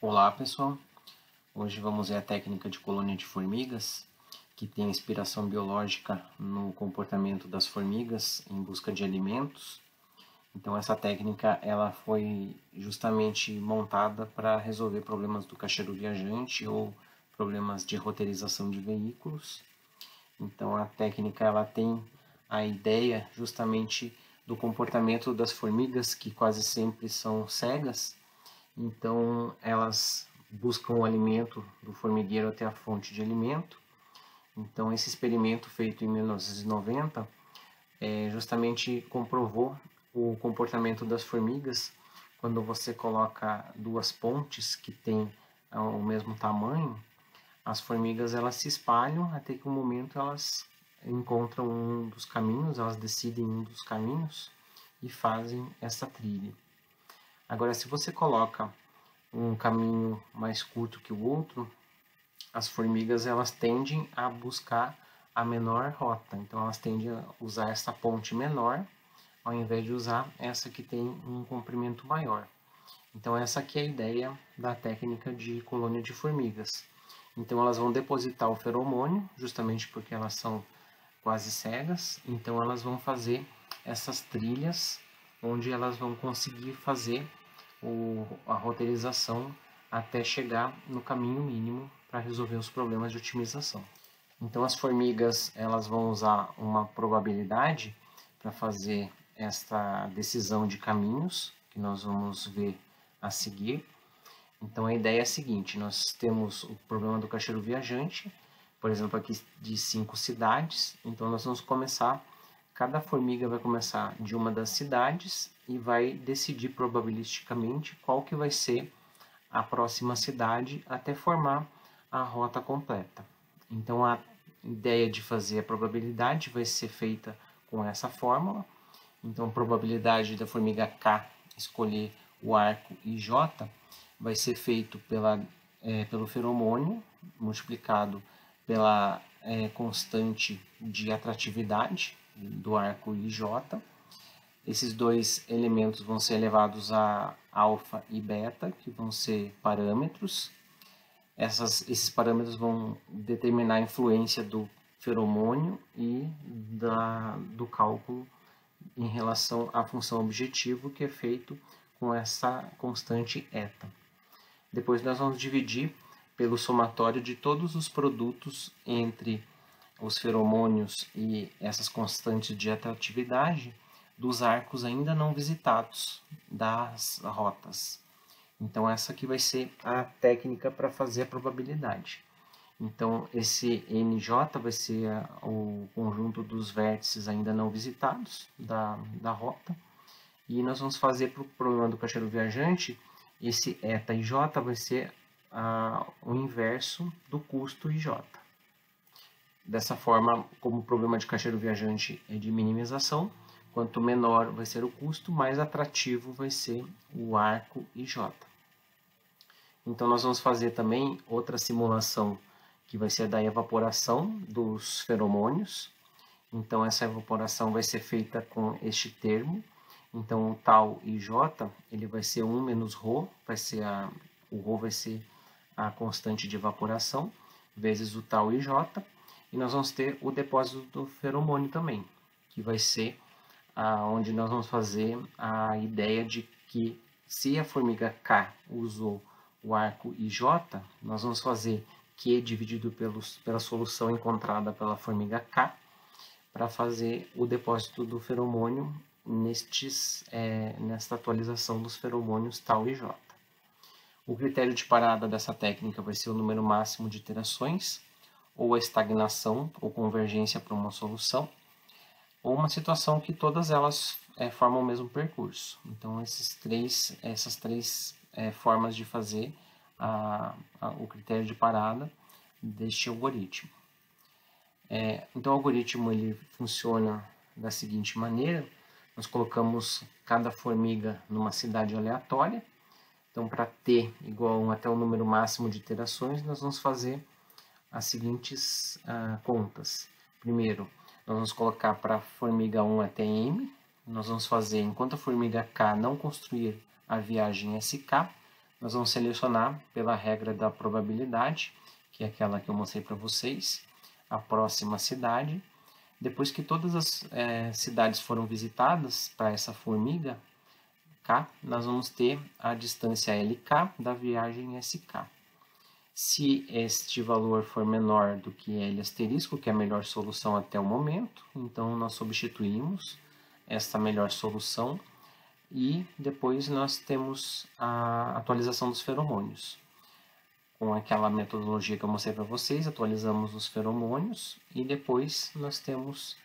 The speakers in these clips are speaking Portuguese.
Olá pessoal, hoje vamos ver a técnica de colônia de formigas que tem inspiração biológica no comportamento das formigas em busca de alimentos. Então essa técnica ela foi justamente montada para resolver problemas do cacheiro viajante ou problemas de roteirização de veículos. Então a técnica ela tem a ideia justamente do comportamento das formigas que quase sempre são cegas então, elas buscam o alimento do formigueiro até a fonte de alimento. Então, esse experimento feito em 1990 é, justamente comprovou o comportamento das formigas quando você coloca duas pontes que têm ah, o mesmo tamanho, as formigas elas se espalham até que um momento elas encontram um dos caminhos, elas decidem um dos caminhos e fazem essa trilha. Agora, se você coloca um caminho mais curto que o outro, as formigas elas tendem a buscar a menor rota. Então, elas tendem a usar essa ponte menor ao invés de usar essa que tem um comprimento maior. Então, essa aqui é a ideia da técnica de colônia de formigas. Então, elas vão depositar o feromônio, justamente porque elas são quase cegas. Então, elas vão fazer essas trilhas onde elas vão conseguir fazer o, a roteirização até chegar no caminho mínimo para resolver os problemas de otimização. Então as formigas elas vão usar uma probabilidade para fazer esta decisão de caminhos que nós vamos ver a seguir. Então a ideia é a seguinte, nós temos o problema do cacheiro viajante, por exemplo aqui de cinco cidades, então nós vamos começar Cada formiga vai começar de uma das cidades e vai decidir probabilisticamente qual que vai ser a próxima cidade até formar a rota completa. Então a ideia de fazer a probabilidade vai ser feita com essa fórmula. Então a probabilidade da formiga K escolher o arco IJ vai ser feito pela, é, pelo feromônio multiplicado pela é, constante de atratividade do arco IJ. Esses dois elementos vão ser elevados a alfa e beta, que vão ser parâmetros. Essas, esses parâmetros vão determinar a influência do feromônio e da, do cálculo em relação à função objetivo, que é feito com essa constante eta. Depois nós vamos dividir pelo somatório de todos os produtos entre os feromônios e essas constantes de atratividade dos arcos ainda não visitados das rotas. Então essa aqui vai ser a técnica para fazer a probabilidade. Então esse NJ vai ser o conjunto dos vértices ainda não visitados da, da rota. E nós vamos fazer para o problema do cacheiro viajante, esse eta IJ vai ser o inverso do custo IJ. Dessa forma, como o problema de caixeiro viajante é de minimização, quanto menor vai ser o custo, mais atrativo vai ser o arco IJ. Então nós vamos fazer também outra simulação que vai ser da evaporação dos feromônios. Então essa evaporação vai ser feita com este termo. Então o tal IJ, ele vai ser 1 menos ρ, vai ser a, o ρ vai ser a constante de evaporação, vezes o tal IJ, e nós vamos ter o depósito do feromônio também, que vai ser ah, onde nós vamos fazer a ideia de que se a formiga K usou o arco IJ, nós vamos fazer Q dividido pelos, pela solução encontrada pela formiga K para fazer o depósito do feromônio nestes, é, nesta atualização dos feromônios tal e J. O critério de parada dessa técnica vai ser o número máximo de iterações, ou a estagnação ou convergência para uma solução, ou uma situação que todas elas é, formam o mesmo percurso. Então, esses três, essas três é, formas de fazer a, a, o critério de parada deste algoritmo. É, então, o algoritmo ele funciona da seguinte maneira: nós colocamos cada formiga numa cidade aleatória. Então, para t igual a 1 até o número máximo de iterações, nós vamos fazer as seguintes uh, contas. Primeiro, nós vamos colocar para a formiga 1 até M. Nós vamos fazer, enquanto a formiga K não construir a viagem SK, nós vamos selecionar pela regra da probabilidade, que é aquela que eu mostrei para vocês, a próxima cidade. Depois que todas as é, cidades foram visitadas para essa formiga K, nós vamos ter a distância LK da viagem SK. Se este valor for menor do que L asterisco, que é a melhor solução até o momento, então nós substituímos esta melhor solução e depois nós temos a atualização dos feromônios. Com aquela metodologia que eu mostrei para vocês, atualizamos os feromônios e depois nós temos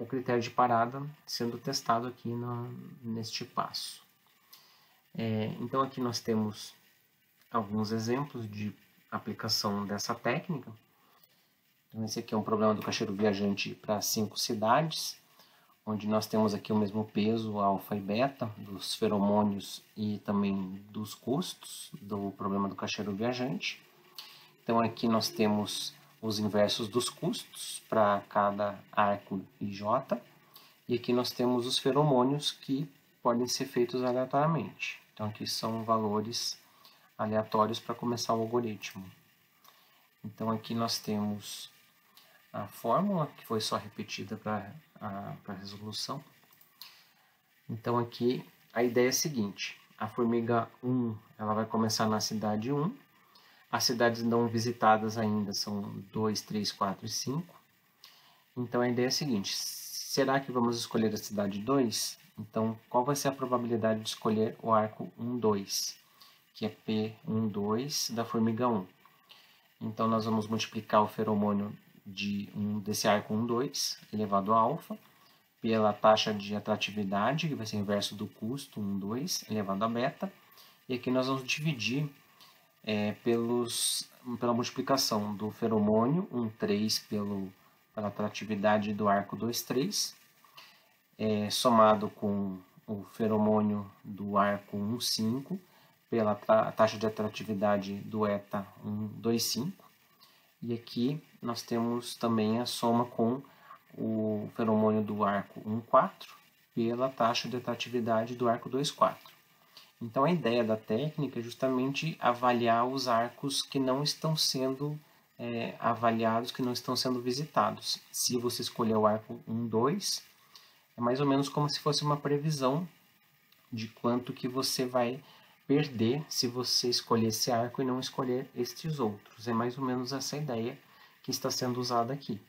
o critério de parada sendo testado aqui no, neste passo. É, então aqui nós temos alguns exemplos de aplicação dessa técnica. Então, esse aqui é um problema do cacheiro viajante para cinco cidades, onde nós temos aqui o mesmo peso, alfa e beta, dos feromônios e também dos custos do problema do cacheiro viajante. Então, aqui nós temos os inversos dos custos para cada arco e J, e aqui nós temos os feromônios que podem ser feitos aleatoriamente. Então, aqui são valores aleatórios para começar o algoritmo. Então aqui nós temos a fórmula, que foi só repetida para a resolução. Então aqui a ideia é a seguinte, a formiga 1 ela vai começar na cidade 1, as cidades não visitadas ainda são 2, 3, 4 e 5. Então a ideia é a seguinte, será que vamos escolher a cidade 2? Então qual vai ser a probabilidade de escolher o arco 1, 2? Que é P12 da formiga 1. Então, nós vamos multiplicar o feromônio de um, desse arco 1, 2, elevado a alfa, pela taxa de atratividade, que vai ser inverso do custo, 1, 2, elevado a beta. E aqui nós vamos dividir é, pelos, pela multiplicação do feromônio 1, 3, pelo, pela atratividade do arco 2, 3, é, somado com o feromônio do arco 1, 5, pela taxa de atratividade do ETA 125. E aqui nós temos também a soma com o feromônio do arco 1,4 pela taxa de atratividade do arco 2,4. Então a ideia da técnica é justamente avaliar os arcos que não estão sendo é, avaliados, que não estão sendo visitados. Se você escolher o arco 1,2, é mais ou menos como se fosse uma previsão de quanto que você vai perder se você escolher esse arco e não escolher estes outros. É mais ou menos essa ideia que está sendo usada aqui.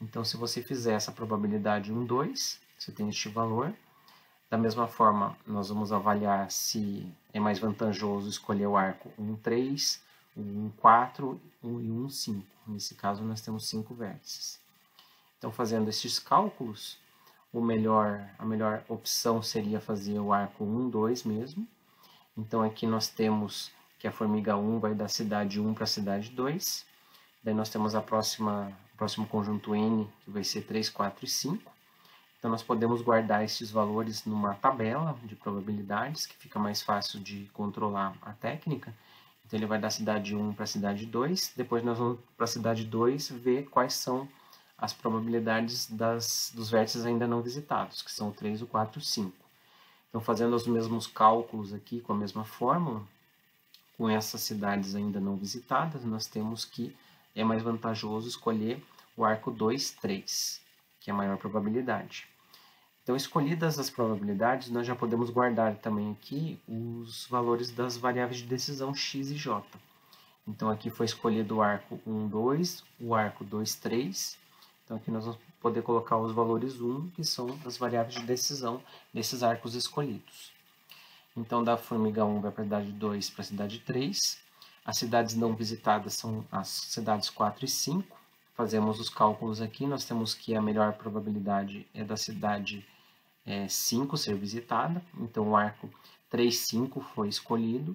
Então, se você fizer essa probabilidade 1, 2, você tem este valor. Da mesma forma, nós vamos avaliar se é mais vantajoso escolher o arco 1, 3, 1, 4 e 1, 5. Nesse caso, nós temos 5 vértices. Então, fazendo estes cálculos, o melhor, a melhor opção seria fazer o arco 1, 2 mesmo, então aqui nós temos que a formiga 1 vai da cidade 1 para a cidade 2. Daí nós temos a próxima, o próximo conjunto N, que vai ser 3, 4 e 5. Então nós podemos guardar esses valores numa tabela de probabilidades, que fica mais fácil de controlar a técnica. Então ele vai da cidade 1 para a cidade 2, depois nós vamos para a cidade 2 ver quais são as probabilidades das, dos vértices ainda não visitados, que são o 3, o 4 e o 5. Então, fazendo os mesmos cálculos aqui com a mesma fórmula, com essas cidades ainda não visitadas, nós temos que é mais vantajoso escolher o arco 2, 3, que é a maior probabilidade. Então, escolhidas as probabilidades, nós já podemos guardar também aqui os valores das variáveis de decisão x e j. Então, aqui foi escolhido o arco 1, 2, o arco 2, 3. Então, aqui nós vamos poder colocar os valores 1, que são as variáveis de decisão desses arcos escolhidos. Então, da formiga 1 vai para a cidade 2 para a cidade 3. As cidades não visitadas são as cidades 4 e 5. Fazemos os cálculos aqui, nós temos que a melhor probabilidade é da cidade é, 5 ser visitada. Então, o arco 3, 5 foi escolhido.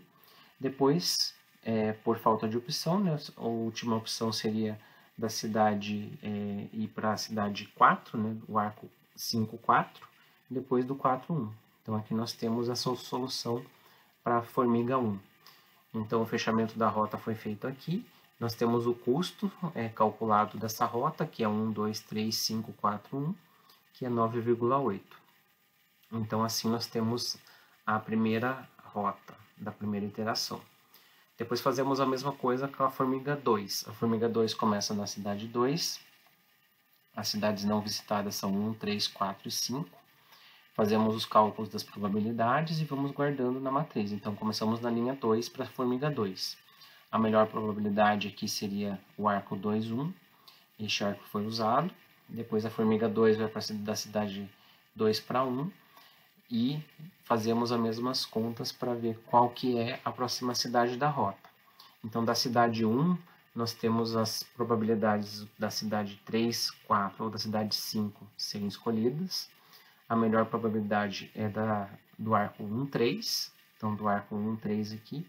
Depois, é, por falta de opção, né, a última opção seria da cidade é, ir para a cidade 4, né, o arco 5, 4, depois do 4, 1. Então aqui nós temos essa solução para a formiga 1. Então o fechamento da rota foi feito aqui. Nós temos o custo é, calculado dessa rota, que é 1, 2, 3, 5, 4, 1, que é 9,8. Então assim nós temos a primeira rota da primeira iteração. Depois fazemos a mesma coisa com a formiga 2. A formiga 2 começa na cidade 2. As cidades não visitadas são 1, 3, 4 e 5. Fazemos os cálculos das probabilidades e vamos guardando na matriz. Então, começamos na linha 2 para a formiga 2. A melhor probabilidade aqui seria o arco 2, 1. Este arco foi usado. Depois a formiga 2 vai para da cidade 2 para 1 e fazemos as mesmas contas para ver qual que é a próxima cidade da rota. Então, da cidade 1, nós temos as probabilidades da cidade 3, 4 ou da cidade 5 serem escolhidas. A melhor probabilidade é da, do arco 1, 3. Então, do arco 1, 3 aqui,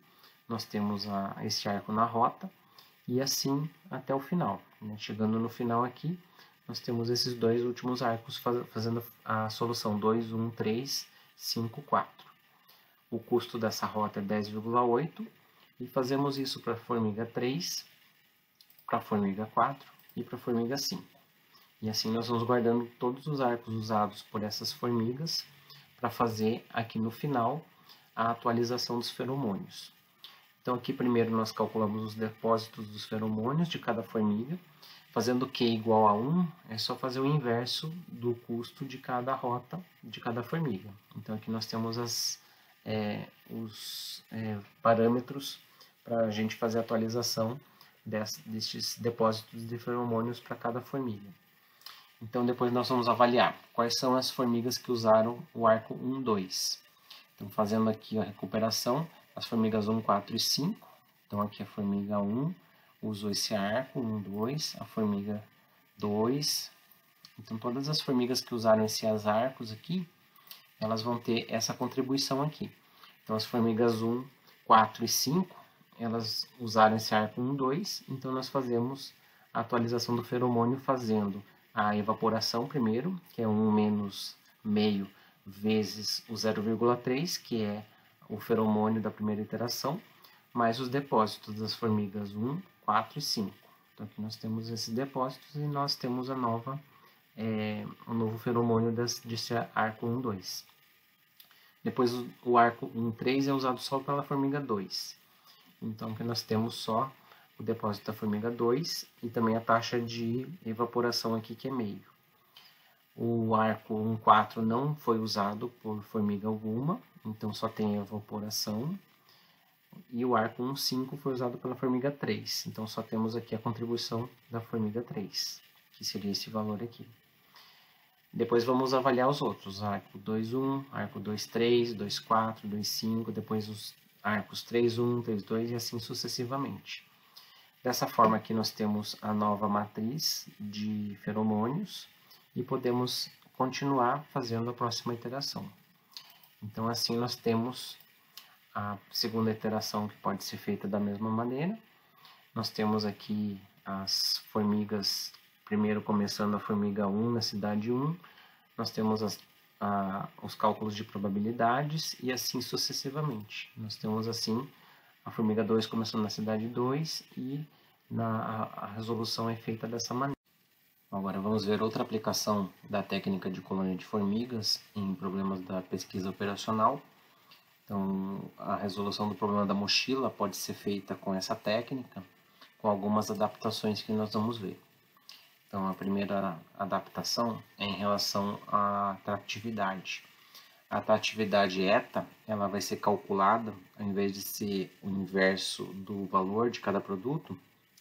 nós temos a, esse arco na rota. E assim até o final. Né? Chegando no final aqui, nós temos esses dois últimos arcos faz, fazendo a solução 2, 1, 3 5, 4. O custo dessa rota é 10,8 e fazemos isso para a formiga 3, para a formiga 4 e para a formiga 5. E assim nós vamos guardando todos os arcos usados por essas formigas para fazer aqui no final a atualização dos feromônios. Então aqui primeiro nós calculamos os depósitos dos feromônios de cada formiga Fazendo Q igual a 1, é só fazer o inverso do custo de cada rota, de cada formiga. Então aqui nós temos as, é, os é, parâmetros para a gente fazer a atualização des, destes depósitos de feromônios para cada formiga. Então depois nós vamos avaliar quais são as formigas que usaram o arco 1, 2. Então fazendo aqui a recuperação, as formigas 1, 4 e 5. Então aqui a formiga 1, usou esse arco, 1, 2, a formiga 2. Então, todas as formigas que usaram esses arcos aqui, elas vão ter essa contribuição aqui. Então, as formigas 1, 4 e 5, elas usaram esse arco 1, 2, então nós fazemos a atualização do feromônio fazendo a evaporação primeiro, que é 1 menos meio vezes o 0,3, que é o feromônio da primeira iteração, mais os depósitos das formigas 1, 4 e 5. Então aqui nós temos esses depósitos e nós temos a nova, é, o novo feromônio das, desse arco 1, 2. Depois o, arco 1, 3 é usado só pela formiga 2. Então aqui nós temos só o depósito da formiga 2 e também a taxa de evaporação aqui que é meio. O arco 1,4 não foi usado por formiga alguma, então só tem evaporação e o arco 1,5 foi usado pela formiga 3. Então só temos aqui a contribuição da formiga 3, que seria esse valor aqui. Depois vamos avaliar os outros, arco 2,1, arco 2,3, 2,4, 2,5, depois os arcos 3,1, 3,2 e assim sucessivamente. Dessa forma aqui nós temos a nova matriz de feromônios e podemos continuar fazendo a próxima iteração. Então assim nós temos a segunda iteração que pode ser feita da mesma maneira. Nós temos aqui as formigas, primeiro começando a formiga 1 na cidade 1, nós temos as, a, os cálculos de probabilidades e assim sucessivamente. Nós temos assim a formiga 2 começando na cidade 2 e na, a, a resolução é feita dessa maneira. Agora vamos ver outra aplicação da técnica de colônia de formigas em problemas da pesquisa operacional. Então, a resolução do problema da mochila pode ser feita com essa técnica, com algumas adaptações que nós vamos ver. Então, a primeira adaptação é em relação à atratividade. A atratividade eta, ela vai ser calculada, ao invés de ser o inverso do valor de cada produto,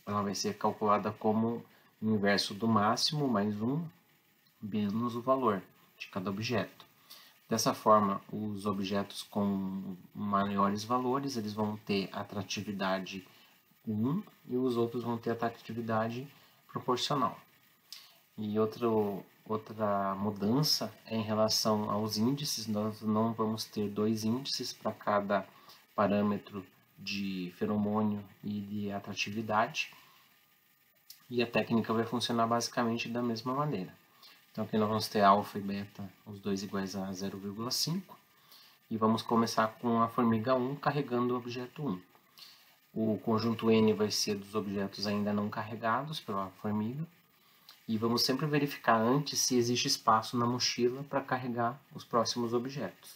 ela vai ser calculada como inverso do máximo mais um menos o valor de cada objeto. Dessa forma, os objetos com maiores valores, eles vão ter atratividade 1 e os outros vão ter atratividade proporcional. E outro, outra mudança é em relação aos índices, nós não vamos ter dois índices para cada parâmetro de feromônio e de atratividade. E a técnica vai funcionar basicamente da mesma maneira. Então aqui nós vamos ter alfa e beta, os dois iguais a 0,5. E vamos começar com a formiga 1 carregando o objeto 1. O conjunto N vai ser dos objetos ainda não carregados pela formiga. E vamos sempre verificar antes se existe espaço na mochila para carregar os próximos objetos.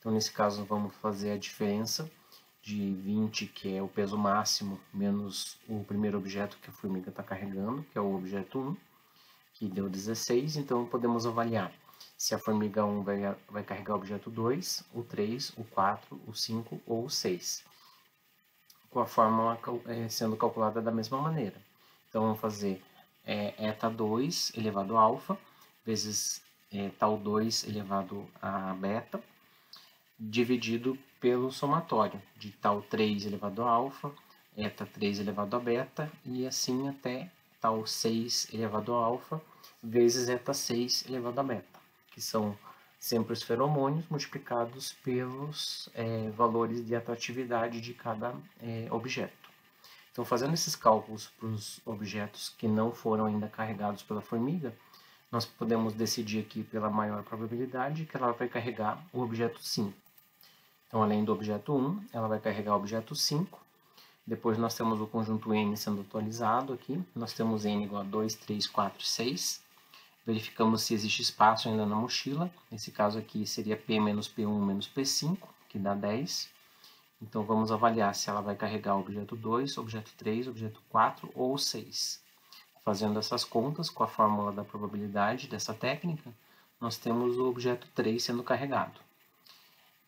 Então nesse caso vamos fazer a diferença de 20, que é o peso máximo, menos o primeiro objeto que a formiga está carregando, que é o objeto 1, que deu 16, então podemos avaliar se a formiga 1 vai, vai carregar o objeto 2, o 3, o 4, o 5 ou o 6, com a fórmula é, sendo calculada da mesma maneira. Então vamos fazer é, eta 2 elevado a alfa, vezes é, tal 2 elevado a beta, dividido pelo somatório de tal 3 elevado a alfa, eta 3 elevado a beta e assim até tal 6 elevado a alfa vezes eta 6 elevado a beta, que são sempre os feromônios multiplicados pelos é, valores de atratividade de cada é, objeto. Então, fazendo esses cálculos para os objetos que não foram ainda carregados pela formiga, nós podemos decidir aqui pela maior probabilidade que ela vai carregar o objeto 5. Então, além do objeto 1, ela vai carregar o objeto 5. Depois nós temos o conjunto n sendo atualizado aqui. Nós temos n igual a 2, 3, 4, 6. Verificamos se existe espaço ainda na mochila. Nesse caso aqui seria P menos P1 menos P5, que dá 10. Então vamos avaliar se ela vai carregar o objeto 2, objeto 3, objeto 4 ou 6. Fazendo essas contas com a fórmula da probabilidade dessa técnica, nós temos o objeto 3 sendo carregado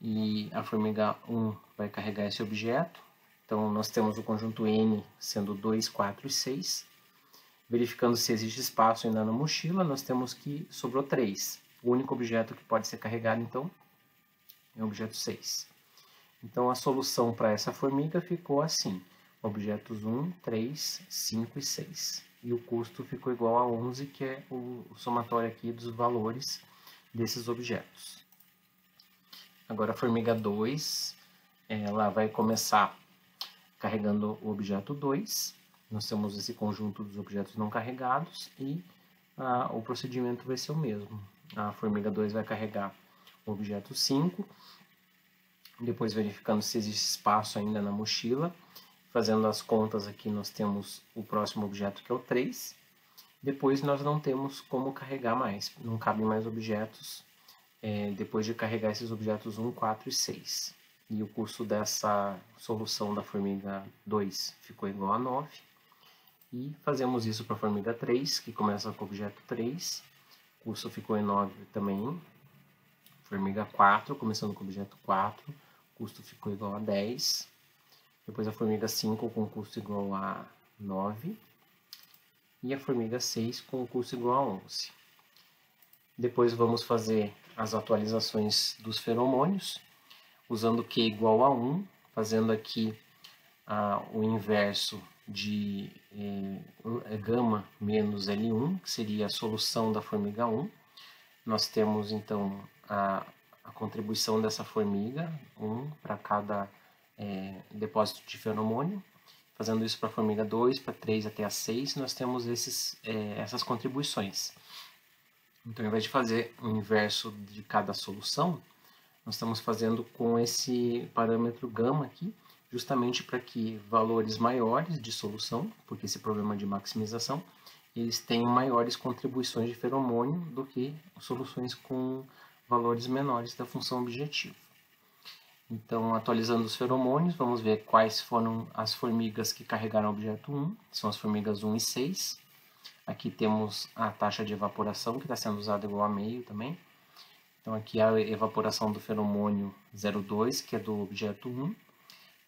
e a formiga 1 vai carregar esse objeto. Então, nós temos o conjunto N sendo 2, 4 e 6. Verificando se existe espaço ainda na mochila, nós temos que sobrou 3. O único objeto que pode ser carregado, então, é o objeto 6. Então, a solução para essa formiga ficou assim. Objetos 1, 3, 5 e 6. E o custo ficou igual a 11, que é o somatório aqui dos valores desses objetos. Agora a formiga 2, ela vai começar carregando o objeto 2. Nós temos esse conjunto dos objetos não carregados e ah, o procedimento vai ser o mesmo. A formiga 2 vai carregar o objeto 5, depois verificando se existe espaço ainda na mochila. Fazendo as contas aqui, nós temos o próximo objeto que é o 3. Depois nós não temos como carregar mais, não cabem mais objetos é, depois de carregar esses objetos 1, 4 e 6. E o custo dessa solução da formiga 2 ficou igual a 9. E fazemos isso para a formiga 3, que começa com o objeto 3. O custo ficou em 9 também. Formiga 4, começando com o objeto 4. O custo ficou igual a 10. Depois a formiga 5 com custo igual a 9. E a formiga 6 com custo igual a 11. Depois vamos fazer as atualizações dos feromônios, usando Q igual a 1, fazendo aqui ah, o inverso de eh, gama menos L1, que seria a solução da formiga 1. Nós temos então a, a contribuição dessa formiga, 1 para cada eh, depósito de feromônio. Fazendo isso para a formiga 2, para 3 até a 6, nós temos esses, eh, essas contribuições. Então, ao invés de fazer o inverso de cada solução, nós estamos fazendo com esse parâmetro gama aqui, justamente para que valores maiores de solução, porque esse problema de maximização, eles tenham maiores contribuições de feromônio do que soluções com valores menores da função objetivo. Então, atualizando os feromônios, vamos ver quais foram as formigas que carregaram o objeto 1, são as formigas 1 e 6. Aqui temos a taxa de evaporação, que está sendo usada igual a meio também. Então aqui a evaporação do feromônio 02, que é do objeto 1,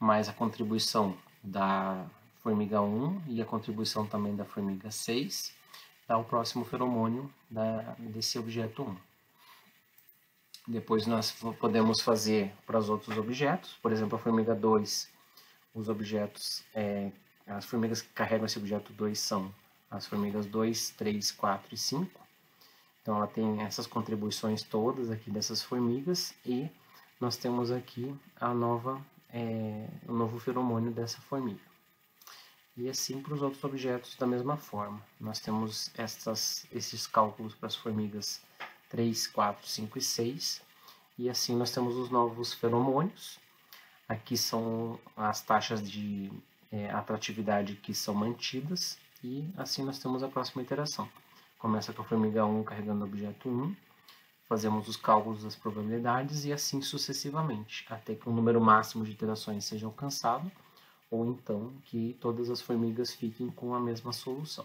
mais a contribuição da formiga 1 e a contribuição também da formiga 6, dá o próximo feromônio da, desse objeto 1. Depois nós podemos fazer para os outros objetos, por exemplo, a formiga 2, os objetos, é, as formigas que carregam esse objeto 2 são as formigas 2, 3, 4 e 5. Então ela tem essas contribuições todas aqui dessas formigas e nós temos aqui a nova, é, o novo feromônio dessa formiga. E assim para os outros objetos da mesma forma. Nós temos essas, esses cálculos para as formigas 3, 4, 5 e 6. E assim nós temos os novos feromônios. Aqui são as taxas de é, atratividade que são mantidas e assim nós temos a próxima iteração. Começa com a formiga 1 carregando o objeto 1, fazemos os cálculos das probabilidades e assim sucessivamente, até que o número máximo de iterações seja alcançado, ou então que todas as formigas fiquem com a mesma solução.